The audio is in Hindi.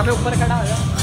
यहाँ पे ऊपर खड़ा हो जाओ।